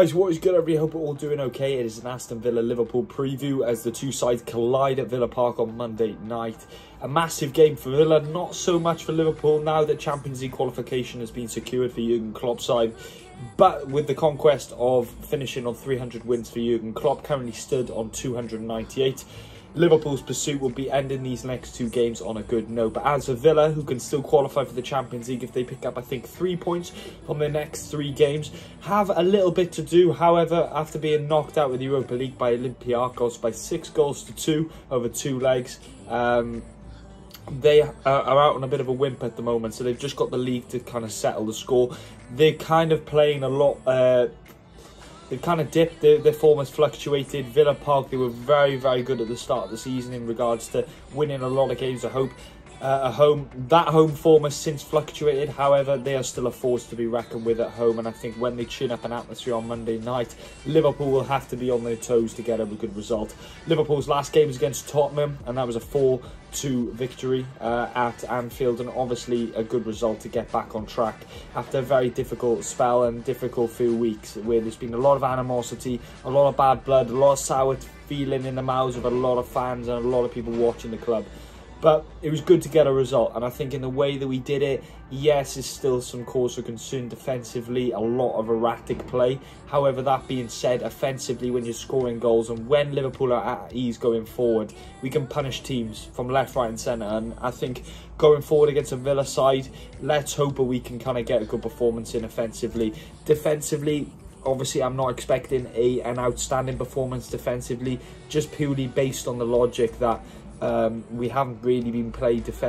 guys, what is good? I really hope we're all doing okay. It is an Aston Villa Liverpool preview as the two sides collide at Villa Park on Monday night. A massive game for Villa, not so much for Liverpool now that Champions League qualification has been secured for Jurgen Klopp's side. But with the conquest of finishing on 300 wins for Jurgen Klopp, currently stood on 298. Liverpool's pursuit will be ending these next two games on a good note. But as for Villa, who can still qualify for the Champions League if they pick up, I think, three points from their next three games, have a little bit to do. However, after being knocked out with the Europa League by Olympiacos by six goals to two over two legs, um, they are out on a bit of a wimp at the moment, so they've just got the league to kind of settle the score. They're kind of playing a lot. Uh, they've kind of dipped. Their, their form has fluctuated. Villa Park, they were very, very good at the start of the season in regards to winning a lot of games at home. Uh, a home that home form has since fluctuated. However, they are still a force to be reckoned with at home. And I think when they chin up an atmosphere on Monday night, Liverpool will have to be on their toes to get a good result. Liverpool's last game was against Tottenham, and that was a 4 2 victory uh, at Anfield, and obviously a good result to get back on track after a very difficult spell and difficult few weeks where there's been a lot of animosity, a lot of bad blood, a lot of sour feeling in the mouths of a lot of fans and a lot of people watching the club. But it was good to get a result, and I think in the way that we did it, yes, there's still some cause for concern defensively, a lot of erratic play. However, that being said, offensively, when you're scoring goals and when Liverpool are at ease going forward, we can punish teams from left, right, and centre. And I think going forward against a Villa side, let's hope that we can kind of get a good performance in offensively. Defensively, obviously I'm not expecting a an outstanding performance defensively just purely based on the logic that um, we haven't really been played, def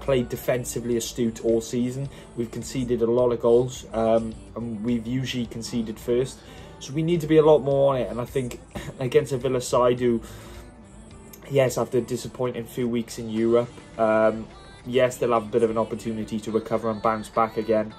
played defensively astute all season. We've conceded a lot of goals, um, and we've usually conceded first. So we need to be a lot more on it. And I think against a Villa side who, yes, after a disappointing few weeks in Europe, um, yes, they'll have a bit of an opportunity to recover and bounce back again.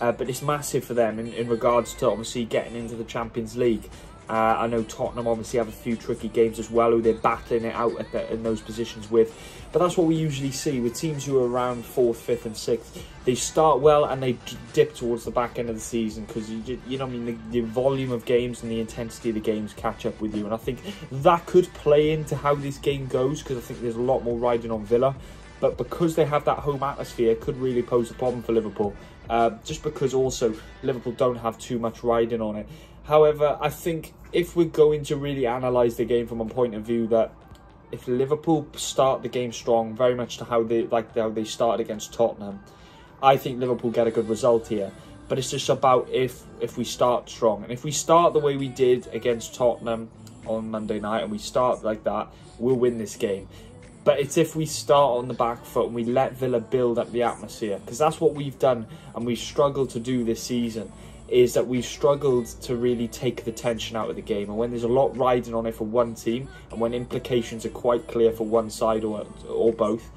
Uh, but it's massive for them in, in regards to obviously getting into the Champions League. Uh, I know Tottenham obviously have a few tricky games as well, who they're battling it out the, in those positions with. But that's what we usually see with teams who are around fourth, fifth, and sixth. They start well and they dip towards the back end of the season because you, you know, I mean, the, the, volume of games and the intensity of the games catch up with you. And I think that could play into how this game goes because I think there's a lot more riding on Villa. But because they have that home atmosphere, could really pose a problem for Liverpool. Uh, just because also Liverpool don't have too much riding on it. However, I think if we're going to really analyse the game from a point of view that if Liverpool start the game strong, very much to how they like how they started against Tottenham, I think Liverpool get a good result here. But it's just about if if we start strong and if we start the way we did against Tottenham on Monday night and we start like that, we'll win this game. But it's if we start on the back foot and we let Villa build up the atmosphere because that's what we've done and we've struggled to do this season is that we've struggled to really take the tension out of the game. And when there's a lot riding on it for one team, and when implications are quite clear for one side or, or both,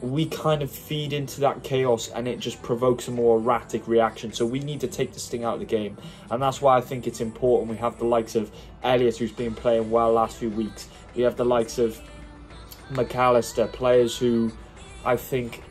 we kind of feed into that chaos and it just provokes a more erratic reaction. So we need to take the sting out of the game. And that's why I think it's important we have the likes of Elliott, who's been playing well last few weeks. We have the likes of Mac Allister, players who I think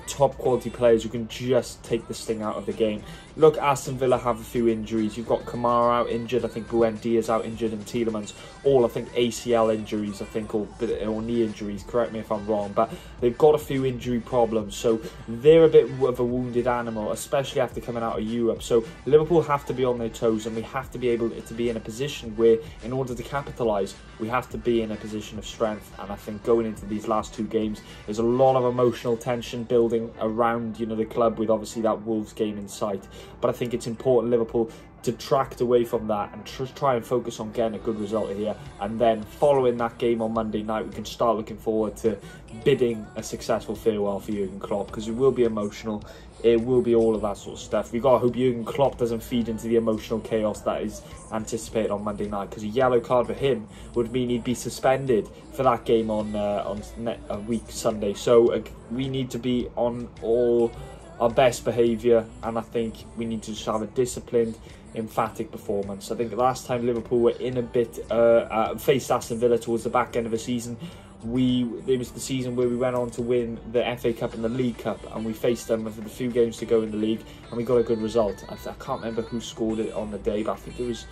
top quality players who can just take this thing out of the game. Look, Aston Villa have a few injuries. You've got Kamara out injured. I think Buendia is out injured, and Tielemans. All I think ACL injuries. I think or, or knee injuries. Correct me if I'm wrong, but they've got a few injury problems. So they're a bit of a wounded animal, especially after coming out of Europe. So Liverpool have to be on their toes, and we have to be able to be in a position where, in order to capitalise, we have to be in a position of strength. And I think going into these last two games, there's a lot of emotional tension building around you know the club with obviously that Wolves game in sight. But I think it's important Liverpool detract away from that and tr try and focus on getting a good result here. And then following that game on Monday night, we can start looking forward to bidding a successful farewell for Jurgen Klopp because it will be emotional. It will be all of that sort of stuff. We've got to hope Jurgen Klopp doesn't feed into the emotional chaos that is anticipated on Monday night because a yellow card for him would mean he'd be suspended for that game on uh, on a week Sunday. So uh, we need to be on all our best behaviour, and I think we need to just have a disciplined, emphatic performance. I think last time Liverpool were in a bit, uh, uh, faced Aston Villa towards the back end of the season, we it was the season where we went on to win the FA Cup and the League Cup, and we faced them with a few games to go in the league, and we got a good result. I, I can't remember who scored it on the day, but I think it was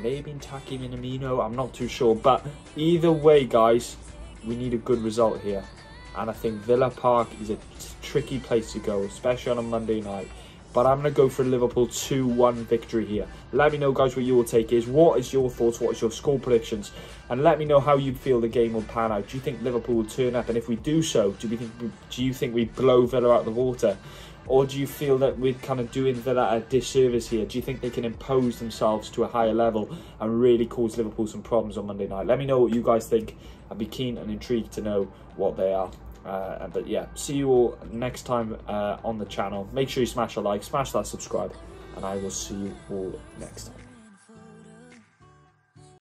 maybe Taki Minamino. I'm not too sure, but either way, guys, we need a good result here, and I think Villa Park is a tricky place to go, especially on a Monday night. But I'm going to go for a Liverpool 2-1 victory here. Let me know, guys, what your take is. What is your thoughts? What is your score predictions? And let me know how you feel the game will pan out. Do you think Liverpool will turn up? And if we do so, do, we think, do you think we blow Villa out of the water? Or do you feel that we're kind of doing Villa a disservice here? Do you think they can impose themselves to a higher level and really cause Liverpool some problems on Monday night? Let me know what you guys think. I'd be keen and intrigued to know what they are. Uh, but yeah, see you all next time uh, on the channel. Make sure you smash a like, smash that subscribe, and I will see you all next time.